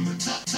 I'm the top.